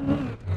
Mm-hmm.